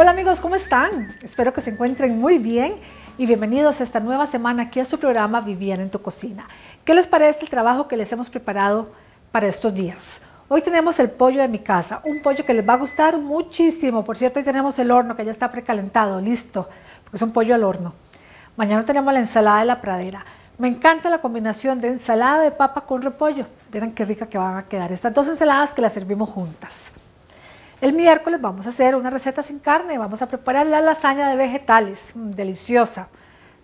Hola amigos, ¿cómo están? Espero que se encuentren muy bien y bienvenidos a esta nueva semana aquí a su programa Vivían en tu cocina. ¿Qué les parece el trabajo que les hemos preparado para estos días? Hoy tenemos el pollo de mi casa, un pollo que les va a gustar muchísimo. Por cierto, hoy tenemos el horno que ya está precalentado, listo, porque es un pollo al horno. Mañana tenemos la ensalada de la pradera. Me encanta la combinación de ensalada de papa con repollo. Verán qué rica que van a quedar estas dos ensaladas que las servimos juntas. El miércoles vamos a hacer una receta sin carne. Vamos a preparar la lasaña de vegetales, mm, deliciosa.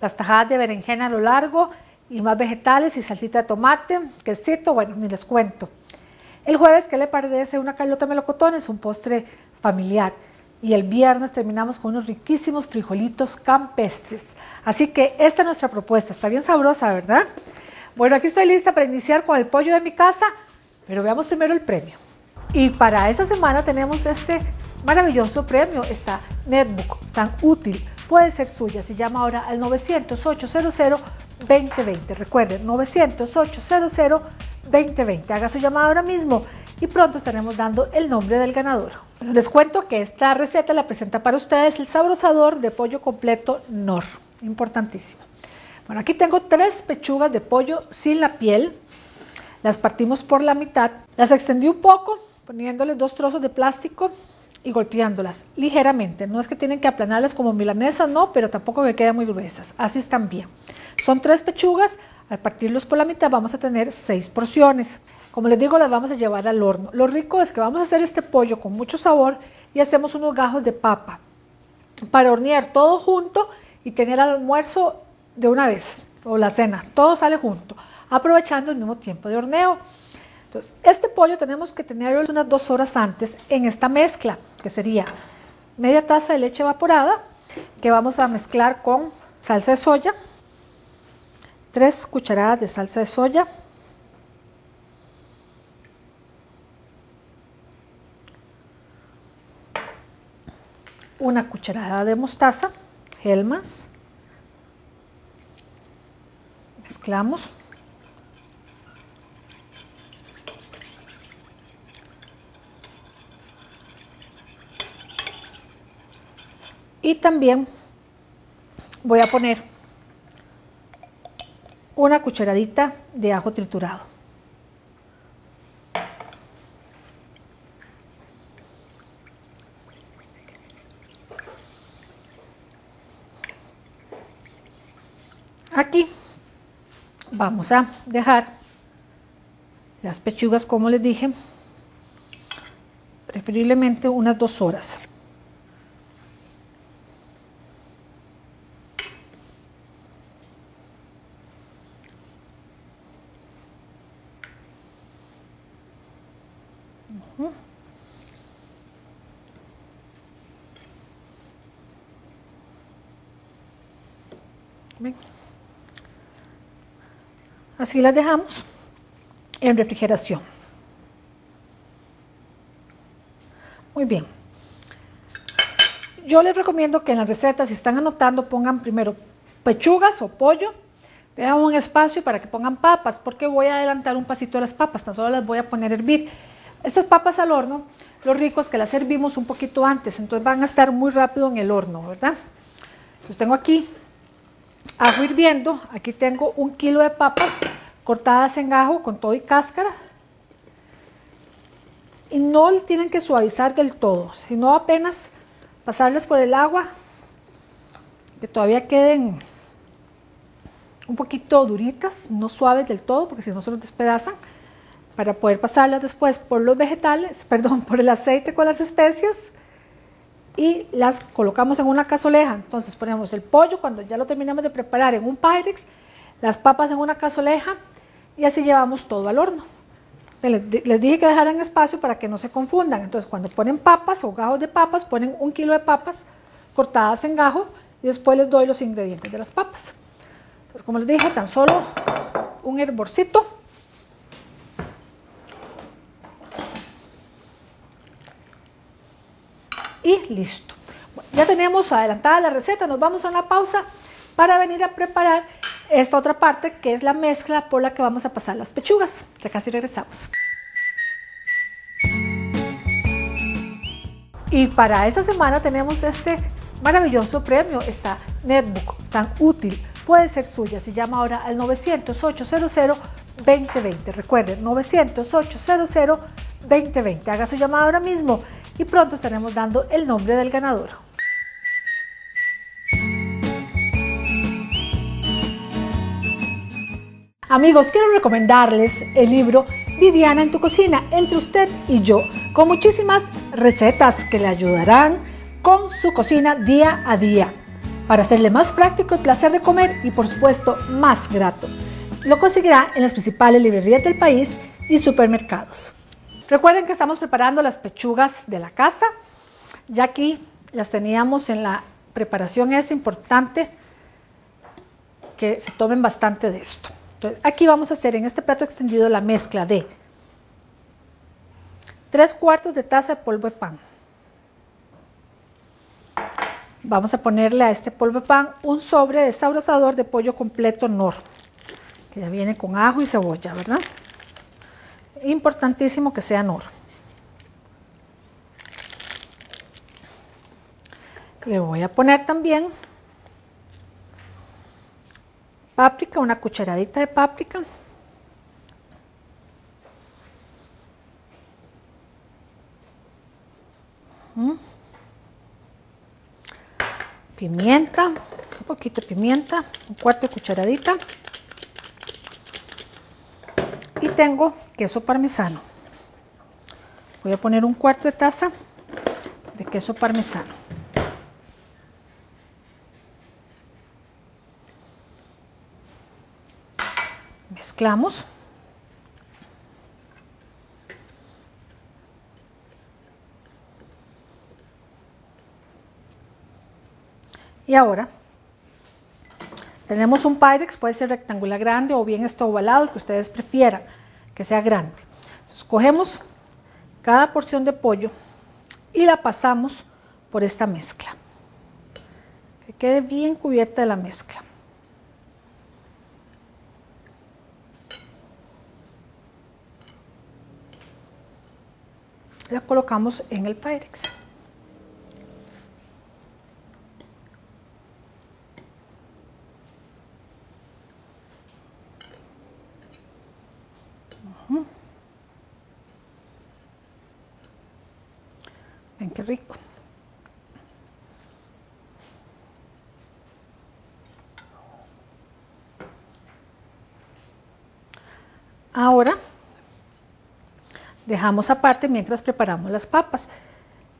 Las tajadas de berenjena a lo largo y más vegetales y salsita de tomate, quesito, bueno, ni les cuento. El jueves, ¿qué le parece una carlota melocotones? Un postre familiar. Y el viernes terminamos con unos riquísimos frijolitos campestres. Así que esta es nuestra propuesta. Está bien sabrosa, ¿verdad? Bueno, aquí estoy lista para iniciar con el pollo de mi casa, pero veamos primero el premio. Y para esta semana tenemos este maravilloso premio, esta netbook tan útil. Puede ser suya, se llama ahora al 900-800-2020. Recuerden, 900-800-2020. Haga su llamada ahora mismo y pronto estaremos dando el nombre del ganador. Les cuento que esta receta la presenta para ustedes el sabrosador de pollo completo NOR importantísimo. Bueno, aquí tengo tres pechugas de pollo sin la piel. Las partimos por la mitad. Las extendí un poco, poniéndoles dos trozos de plástico y golpeándolas ligeramente. No es que tienen que aplanarlas como milanesas, no, pero tampoco que queden muy gruesas. Así están bien. Son tres pechugas. Al partirlos por la mitad vamos a tener seis porciones. Como les digo, las vamos a llevar al horno. Lo rico es que vamos a hacer este pollo con mucho sabor y hacemos unos gajos de papa para hornear todo junto y tener el almuerzo de una vez o la cena, todo sale junto, aprovechando el mismo tiempo de horneo. Este pollo tenemos que tenerlo unas dos horas antes en esta mezcla, que sería media taza de leche evaporada, que vamos a mezclar con salsa de soya, tres cucharadas de salsa de soya, una cucharada de mostaza, gelmas. Mezclamos. Y también voy a poner una cucharadita de ajo triturado. Aquí vamos a dejar las pechugas, como les dije, preferiblemente unas dos horas. Así las dejamos en refrigeración. Muy bien. Yo les recomiendo que en la receta, si están anotando, pongan primero pechugas o pollo. Dejan un espacio para que pongan papas, porque voy a adelantar un pasito de las papas, tan solo las voy a poner a hervir. Estas papas al horno, lo rico es que las servimos un poquito antes, entonces van a estar muy rápido en el horno, ¿verdad? Entonces tengo aquí ajo hirviendo, aquí tengo un kilo de papas cortadas en ajo con todo y cáscara. Y no tienen que suavizar del todo, sino apenas pasarles por el agua, que todavía queden un poquito duritas, no suaves del todo, porque si no se los despedazan, para poder pasarlas después por los vegetales, perdón, por el aceite con las especias y las colocamos en una cazoleja. Entonces ponemos el pollo cuando ya lo terminamos de preparar en un Pyrex, las papas en una cazoleja y así llevamos todo al horno. Les, dije que dejaran espacio para que no se confundan. Entonces cuando ponen papas o gajos de papas, ponen un kilo de papas cortadas en gajo y después les doy los ingredientes de las papas. Entonces como les dije, tan solo un hervorcito. Y listo. ya tenemos adelantada la receta, nos vamos a una pausa para venir a preparar esta otra parte que es la mezcla por la que vamos a pasar las pechugas. Ya casi regresamos. Y para esta semana tenemos este maravilloso premio, esta netbook tan útil. Puede ser suya, se llama ahora al 900-800-2020. Recuerden, 900-800-2020. Haga su llamada ahora mismo y pronto estaremos dando el nombre del ganador. Amigos, quiero recomendarles el libro Viviana en tu cocina, entre usted y yo, con muchísimas recetas que le ayudarán con su cocina día a día, para hacerle más práctico el placer de comer y por supuesto más grato. Lo conseguirá en las principales librerías del país y supermercados. Recuerden que estamos preparando las pechugas de la casa, ya aquí las teníamos en la preparación es importante que se tomen bastante de esto. Aquí vamos a hacer en este plato extendido la mezcla de 3 cuartos de taza de polvo de pan. Vamos a ponerle a este polvo de pan un sobre de saborizador de pollo completo Nor, que ya viene con ajo y cebolla, ¿verdad? Importantísimo que sea Nor. Le voy a poner también páprica, una cucharadita de páprica. Pimienta, un poquito de pimienta, un cuarto de cucharadita. Y tengo queso parmesano. Voy a poner un cuarto de taza de queso parmesano. Mezclamos. Y ahora tenemos un Pyrex, puede ser rectangular grande o bien este ovalado, que ustedes prefieran, que sea grande. Entonces, cogemos cada porción de pollo y la pasamos por esta mezcla. Que quede bien cubierta de la mezcla. La colocamos en el Pyrex. Ven qué rico. Ahora dejamos aparte mientras preparamos las papas.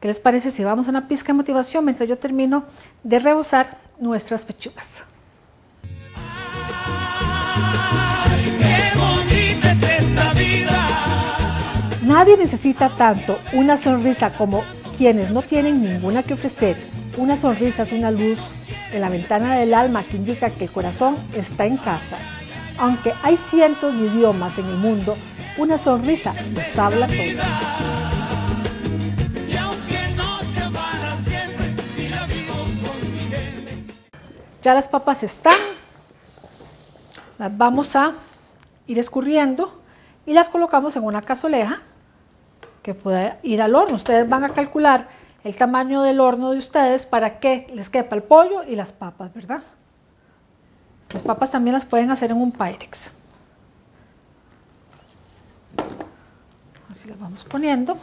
¿Qué les parece si vamos a una pizca de motivación mientras yo termino de rebozar nuestras pechugas? Nadie necesita tanto una sonrisa como quienes no tienen ninguna que ofrecer. Una sonrisa es una luz en la ventana del alma que indica que el corazón está en casa. Aunque hay cientos de idiomas en el mundo, una sonrisa nos habla a todos. Ya las papas están, las vamos a ir escurriendo y las colocamos en una cazoleja que pueda ir al horno. Ustedes van a calcular el tamaño del horno de ustedes para que les quepa el pollo y las papas, ¿verdad? Las papas también las pueden hacer en un Pyrex. Así las vamos poniendo.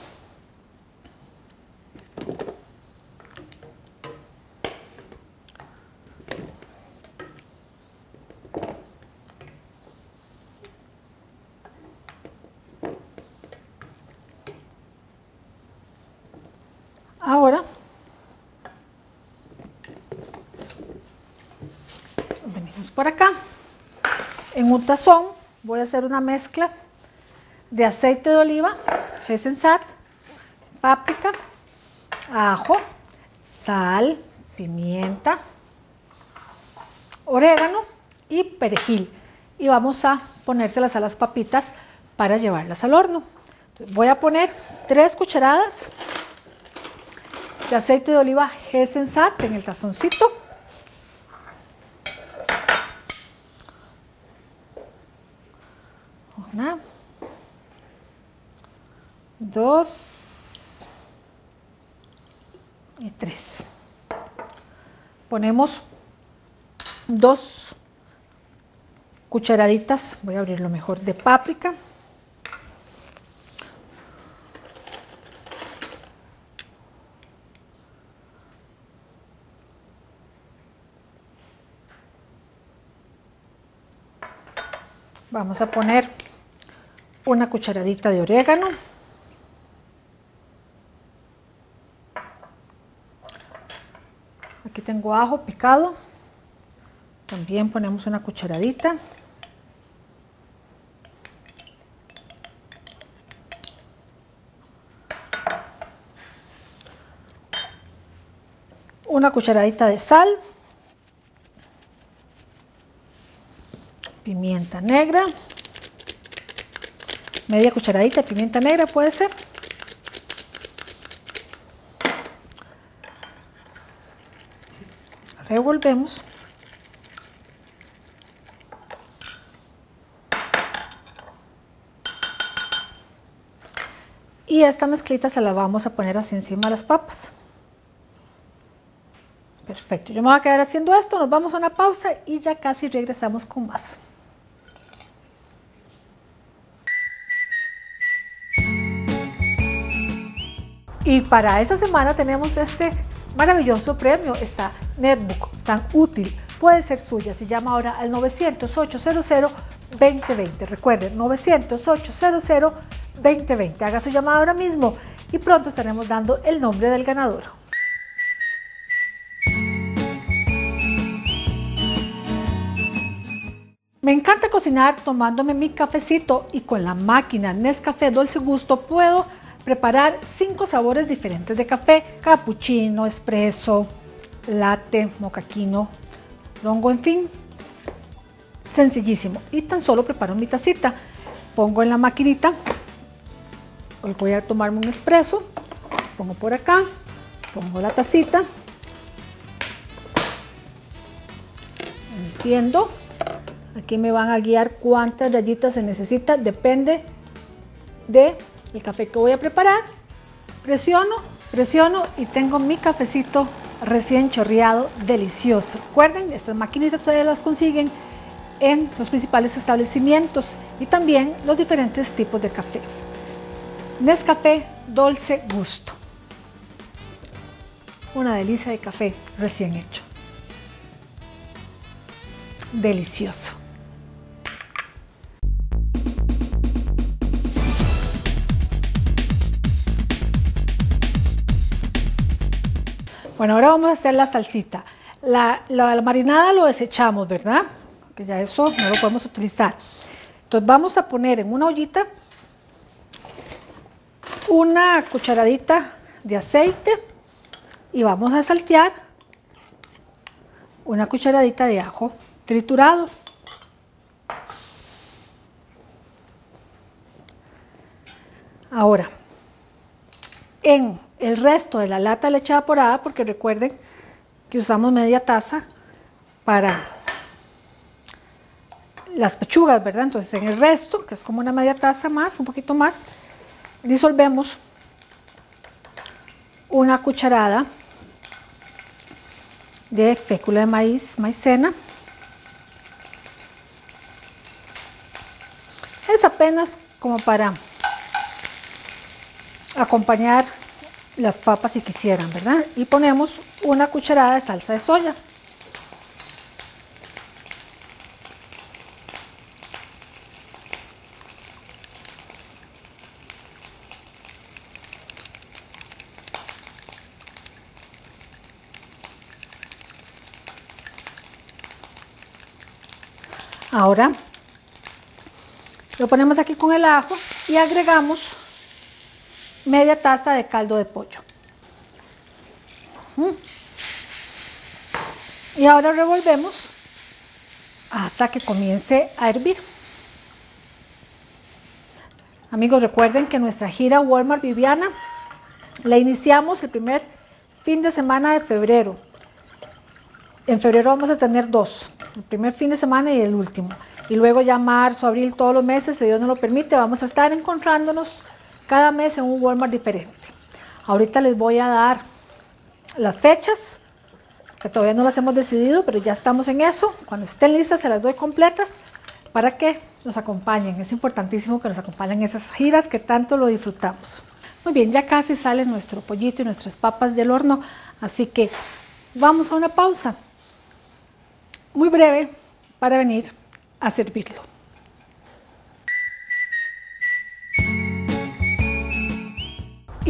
Ahora venimos por acá. En un tazón voy a hacer una mezcla de aceite de oliva, sat, páprica, ajo, sal, pimienta, orégano y perejil. Y vamos a ponérselas a las papitas para llevarlas al horno. Voy a poner tres cucharadas de aceite de oliva sat en el tazoncito. Una, dos y tres. Ponemos dos cucharaditas, voy a abrirlo mejor, de páprica. Vamos a poner una cucharadita de orégano. Aquí tengo ajo picado. También ponemos una cucharadita. Una cucharadita de sal. Pimienta negra. Media cucharadita de pimienta negra puede ser. Revolvemos. Y esta mezclita se la vamos a poner así encima de las papas. Perfecto, yo me voy a quedar haciendo esto, nos vamos a una pausa y ya casi regresamos con más. Y para esta semana tenemos este maravilloso premio, esta netbook tan útil. Puede ser suya, se llama ahora al 900-800-2020. Recuerden, 900-800-2020. Haga su llamada ahora mismo y pronto estaremos dando el nombre del ganador. Me encanta cocinar tomándome mi cafecito y con la máquina Nescafé Dulce Gusto puedo preparar cinco sabores diferentes de café, cappuccino, espresso, latte, mocaquino, longo, en fin, sencillísimo. Y tan solo preparo mi tacita, pongo en la maquinita, hoy voy a tomarme un espresso, pongo por acá, pongo la tacita, enciendo, aquí me van a guiar cuántas rayitas se necesita, depende de el café que voy a preparar, presiono, presiono y tengo mi cafecito recién chorreado, delicioso. Recuerden, estas maquinitas ustedes las consiguen en los principales establecimientos y también los diferentes tipos de café. Nescafé Dolce Gusto. Una delicia de café recién hecho. Delicioso. Bueno, ahora vamos a hacer la salsita. La, marinada lo desechamos, ¿verdad? Que ya eso no lo podemos utilizar. Entonces vamos a poner en una ollita una cucharadita de aceite y vamos a saltear una cucharadita de ajo triturado. Ahora, en el resto de la lata de leche evaporada, porque recuerden que usamos media taza para las pechugas, ¿verdad? Entonces en el resto, que es como una media taza más, un poquito más, disolvemos una cucharada de fécula de maíz, maicena. Es apenas como para acompañar las papas si quisieran, ¿verdad? Y ponemos una cucharada de salsa de soya. Ahora lo ponemos aquí con el ajo y agregamos media taza de caldo de pollo. Y ahora revolvemos hasta que comience a hervir. Amigos, recuerden que nuestra gira Walmart Viviana la iniciamos el primer fin de semana de febrero. En febrero vamos a tener dos, el primer fin de semana y el último. Y luego ya marzo, abril, todos los meses, si Dios nos lo permite, vamos a estar encontrándonos cada mes en un Walmart diferente. Ahorita les voy a dar las fechas, que todavía no las hemos decidido, pero ya estamos en eso. Cuando estén listas se las doy completas para que nos acompañen. Es importantísimo que nos acompañen en esas giras que tanto lo disfrutamos. Muy bien, ya casi sale nuestro pollito y nuestras papas del horno, así que vamos a una pausa muy breve para venir a servirlo.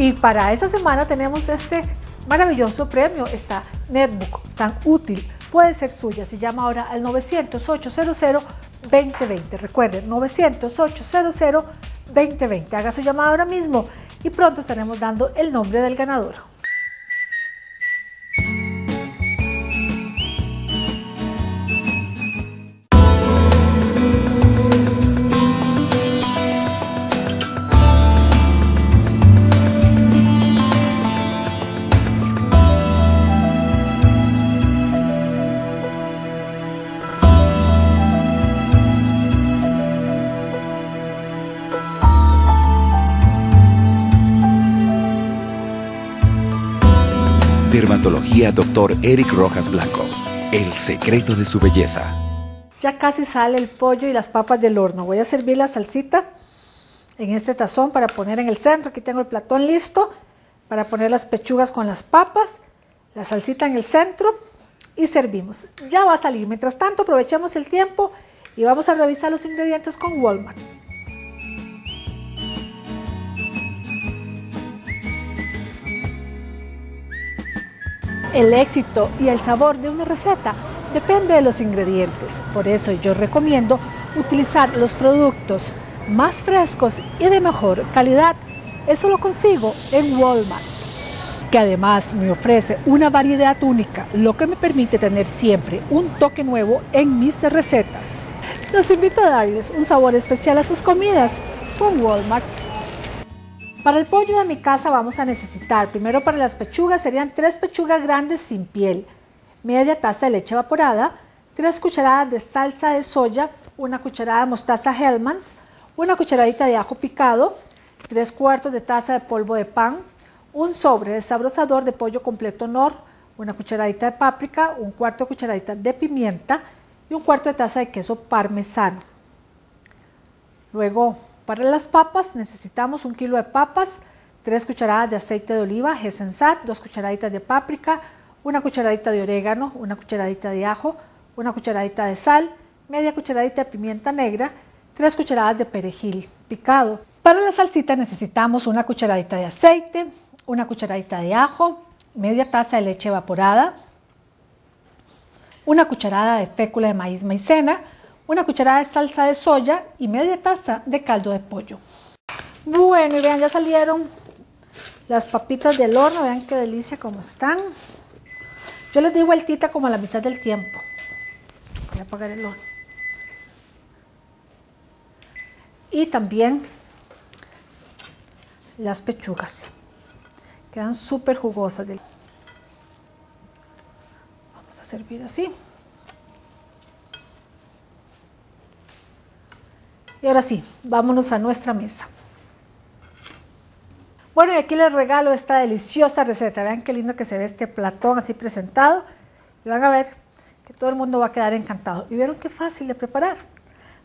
Y para esta semana tenemos este maravilloso premio, esta netbook tan útil. Puede ser suya, se llama ahora al 900-800-2020. Recuerden, 900-800-2020. Haga su llamada ahora mismo y pronto estaremos dando el nombre del ganador. Dermatología Dr. Eric Rojas Blanco. El secreto de su belleza. Ya casi sale el pollo y las papas del horno. Voy a servir la salsita en este tazón para poner en el centro. Aquí tengo el platón listo para poner las pechugas con las papas, la salsita en el centro y servimos. Ya va a salir. Mientras tanto, aprovechemos el tiempo y vamos a revisar los ingredientes con Walmart. El éxito y el sabor de una receta depende de los ingredientes. Por eso yo recomiendo utilizar los productos más frescos y de mejor calidad. Eso lo consigo en Walmart, que además me ofrece una variedad única, lo que me permite tener siempre un toque nuevo en mis recetas. Los invito a darles un sabor especial a sus comidas con Walmart. Para el pollo de mi casa vamos a necesitar, primero para las pechugas serían tres pechugas grandes sin piel, media taza de leche evaporada, tres cucharadas de salsa de soya, una cucharada de mostaza Hellmann's, una cucharadita de ajo picado, tres cuartos de taza de polvo de pan, un sobre de sabrosador de pollo completo Nor, una cucharadita de páprica, un cuarto de cucharadita de pimienta y un cuarto de taza de queso parmesano. Luego para las papas necesitamos un kilo de papas, tres cucharadas de aceite de oliva, gesensat, dos cucharaditas de páprica, una cucharadita de orégano, una cucharadita de ajo, una cucharadita de sal, media cucharadita de pimienta negra, tres cucharadas de perejil picado. Para la salsita necesitamos una cucharadita de aceite, una cucharadita de ajo, media taza de leche evaporada, una cucharada de fécula de maíz maicena, una cucharada de salsa de soya y media taza de caldo de pollo. Bueno, y vean, ya salieron las papitas del horno, vean qué delicia como están. Yo les di vueltita como a la mitad del tiempo. Voy a apagar el horno. Y también las pechugas. Quedan súper jugosas. Vamos a servir así. Y ahora sí, vámonos a nuestra mesa. Bueno, y aquí les regalo esta deliciosa receta. Vean qué lindo que se ve este platón así presentado. Y van a ver que todo el mundo va a quedar encantado. Y vieron qué fácil de preparar.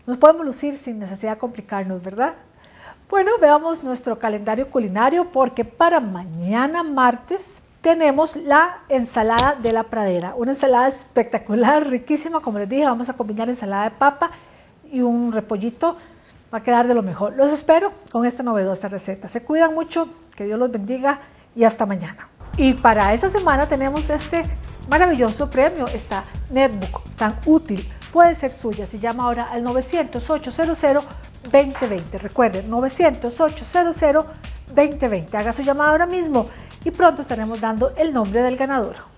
Nos podemos lucir sin necesidad de complicarnos, ¿verdad? Bueno, veamos nuestro calendario culinario porque para mañana martes tenemos la ensalada de la pradera. Una ensalada espectacular, riquísima. Como les dije, vamos a combinar ensalada de papa y un repollito va a quedar de lo mejor. Los espero con esta novedosa receta. Se cuidan mucho, que Dios los bendiga y hasta mañana. Y para esta semana tenemos este maravilloso premio, esta netbook tan útil. Puede ser suya, se llama ahora al 900-800-2020. Recuerden, 900-800-2020. Haga su llamada ahora mismo y pronto estaremos dando el nombre del ganador.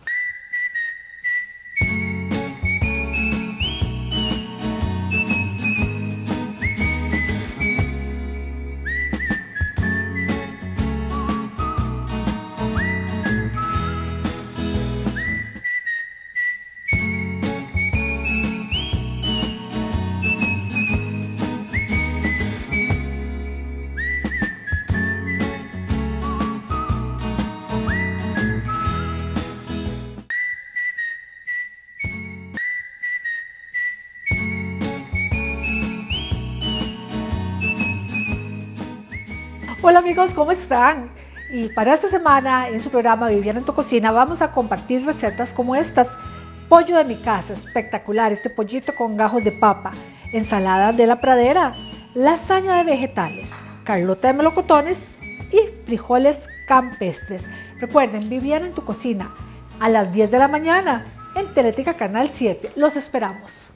Amigos, ¿cómo están? Y para esta semana en su programa Viviana en tu cocina vamos a compartir recetas como estas. Pollo de mi casa, espectacular, este pollito con gajos de papa, ensalada de la pradera, lasaña de vegetales, carlota de melocotones y frijoles campestres. Recuerden, Viviana en tu cocina a las 10 de la mañana en Teletica Canal 7. Los esperamos.